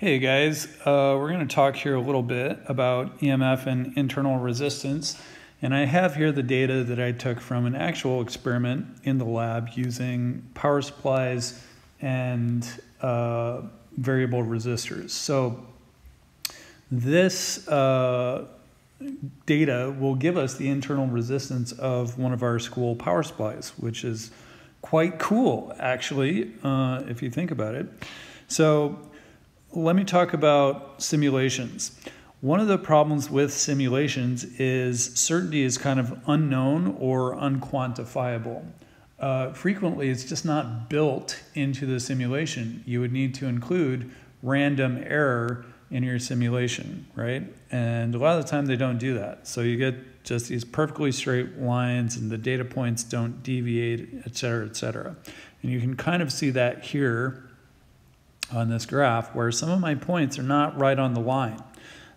Hey guys, uh, we're going to talk here a little bit about EMF and internal resistance. And I have here the data that I took from an actual experiment in the lab using power supplies and uh, variable resistors. So this uh, data will give us the internal resistance of one of our school power supplies, which is quite cool, actually, uh, if you think about it. So let me talk about simulations. One of the problems with simulations is certainty is kind of unknown or unquantifiable. Uh, frequently, it's just not built into the simulation. You would need to include random error in your simulation, right? And a lot of the time they don't do that. So you get just these perfectly straight lines and the data points don't deviate, et cetera, et cetera. And you can kind of see that here on this graph where some of my points are not right on the line.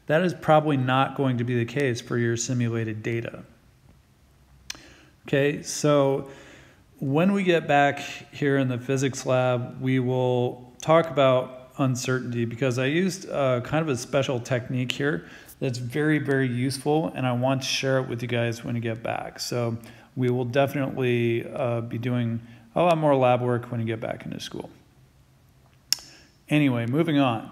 That is probably not going to be the case for your simulated data. Okay, so when we get back here in the physics lab, we will talk about uncertainty because I used uh, kind of a special technique here that's very, very useful and I want to share it with you guys when you get back. So we will definitely uh, be doing a lot more lab work when you get back into school. Anyway, moving on.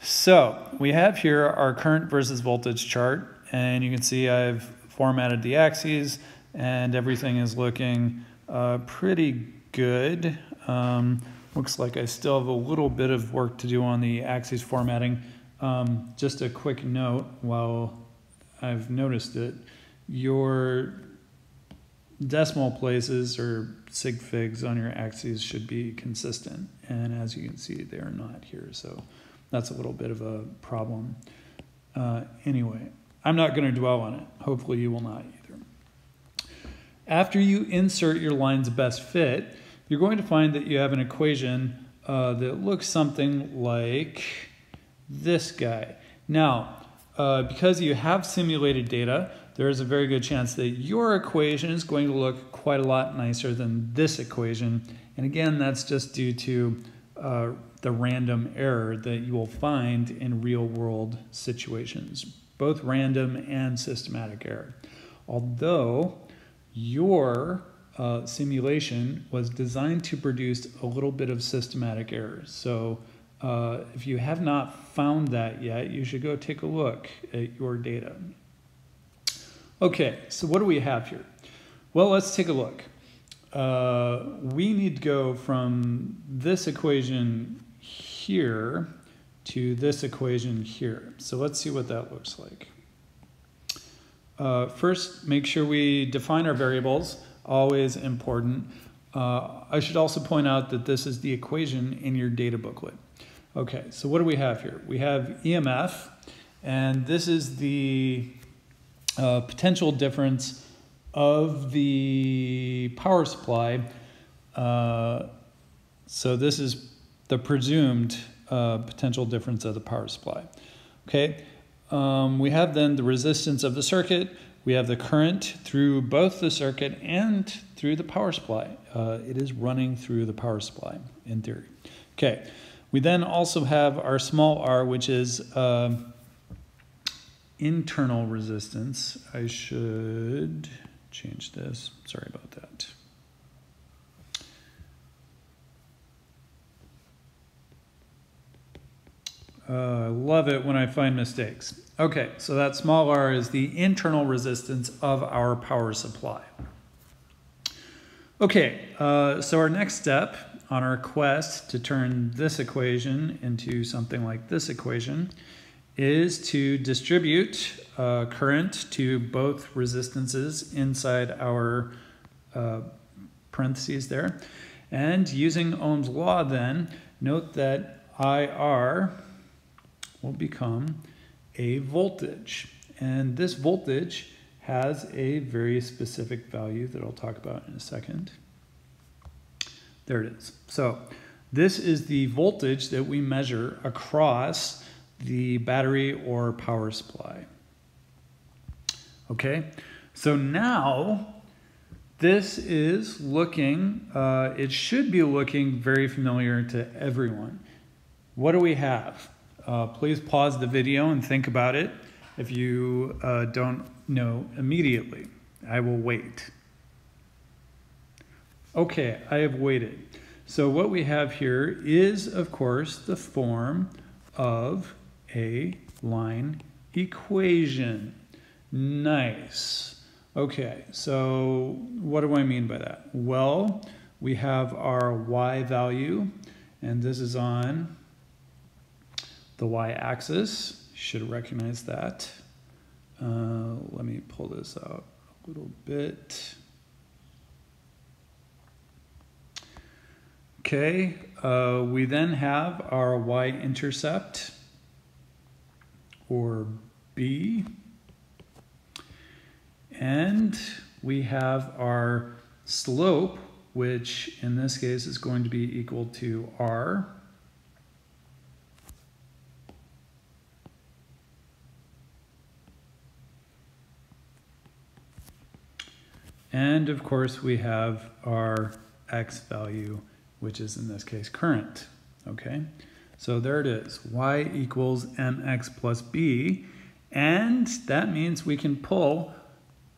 So we have here our current versus voltage chart, and you can see I've formatted the axes, and everything is looking uh, pretty good. Um, looks like I still have a little bit of work to do on the axes formatting. Um, just a quick note while I've noticed it, your decimal places or sig figs on your axes should be consistent. And as you can see, they're not here. So that's a little bit of a problem. Uh, anyway, I'm not going to dwell on it. Hopefully you will not either. After you insert your line's best fit, you're going to find that you have an equation uh, that looks something like this guy. Now, uh, because you have simulated data, there is a very good chance that your equation is going to look quite a lot nicer than this equation. And again, that's just due to uh, the random error that you will find in real world situations, both random and systematic error. Although your uh, simulation was designed to produce a little bit of systematic error. So uh, if you have not found that yet, you should go take a look at your data. Okay, so what do we have here? Well, let's take a look. Uh, we need to go from this equation here to this equation here. So let's see what that looks like. Uh, first, make sure we define our variables, always important. Uh, I should also point out that this is the equation in your data booklet. Okay, so what do we have here? We have EMF, and this is the uh, potential difference of the power supply. Uh, so this is the presumed uh, potential difference of the power supply. Okay, um, we have then the resistance of the circuit. We have the current through both the circuit and through the power supply. Uh, it is running through the power supply in theory. Okay, we then also have our small r, which is uh, internal resistance. I should change this. Sorry about that. Uh, love it when I find mistakes. Okay, so that small r is the internal resistance of our power supply. Okay, uh, so our next step on our quest to turn this equation into something like this equation is to distribute uh, current to both resistances inside our uh, parentheses there. And using Ohm's law then, note that IR will become a voltage. And this voltage has a very specific value that I'll talk about in a second. There it is. So this is the voltage that we measure across the battery or power supply. Okay, so now this is looking, uh, it should be looking very familiar to everyone. What do we have? uh, please pause the video and think about it if you uh, don't know immediately. I will wait. Okay, I have waited. So what we have here is, of course, the form of a line equation. Nice. Okay, so what do I mean by that? Well, we have our y value, and this is on the y-axis. Should recognize that. Uh, let me pull this out a little bit. Okay, uh, we then have our y-intercept, or b, and we have our slope, which in this case is going to be equal to r. And of course we have our x value which is in this case current, okay? So there it is, y equals mx plus b, and that means we can pull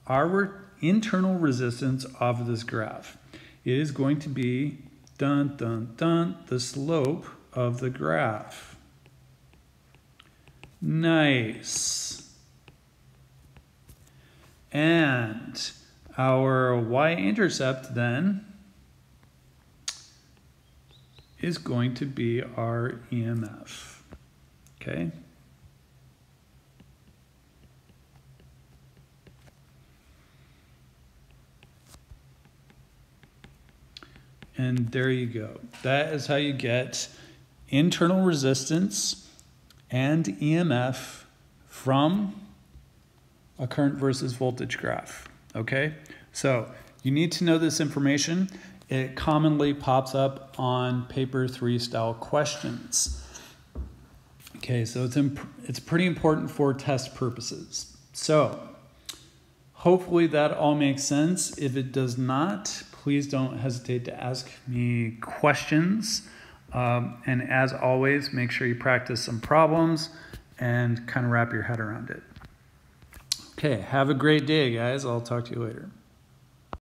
our internal resistance off of this graph. It is going to be, dun, dun, dun, the slope of the graph. Nice. And our y-intercept then is going to be our EMF. Okay? And there you go. That is how you get internal resistance and EMF from a current versus voltage graph. Okay? So you need to know this information. It commonly pops up on paper three style questions. Okay, so it's, it's pretty important for test purposes. So hopefully that all makes sense. If it does not, please don't hesitate to ask me questions. Um, and as always, make sure you practice some problems and kind of wrap your head around it. Okay, have a great day, guys. I'll talk to you later.